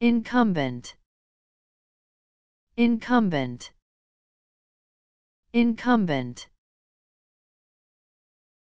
incumbent. Incumbent. Incumbent.